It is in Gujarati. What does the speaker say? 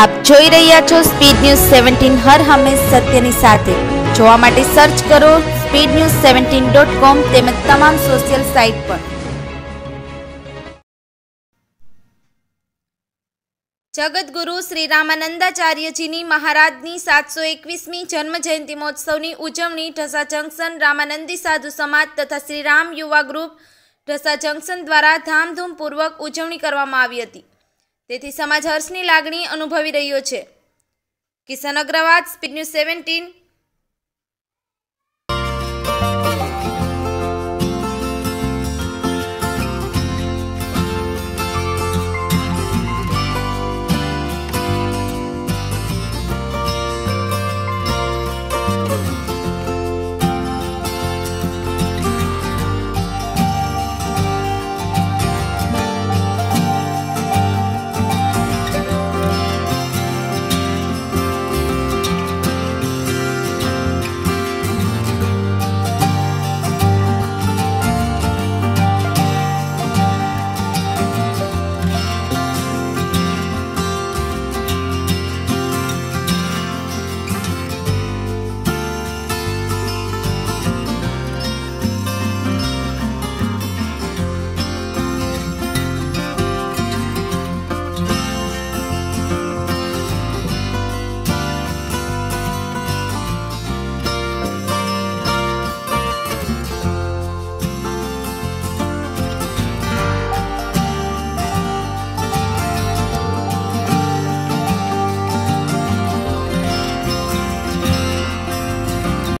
આપ જોઈ રહ્યા છો સ્પીડ ન્યૂઝ સેવન્ટીન હર હંમેશ સત્યની સાથે. જોવા માટે સર્ચ કરો speed news seventeen dot com તેમજ તમામ સોશિયલ સાઇટ પર. જગદગુરુ શ્રી રામાનંદાચાર્યજીની મહારાજની સાતસો એકવીસમી જન્મ જયંતિ મહોત્સવની ઉજવણી ઢસા જંકશન રામાનંદી સાધુ સમાજ તથા શ્રી રામ યુવા ગ્રુપ ઢસા જંકશન દ્વારા ધામધૂમપૂર્વક ઉજવણી કરવામાં આવી હતી. તેથી સમાજ હર્ષની લાગણી અનુભવી રહ્યો છે. Kishan Agrawal Speed News seventeen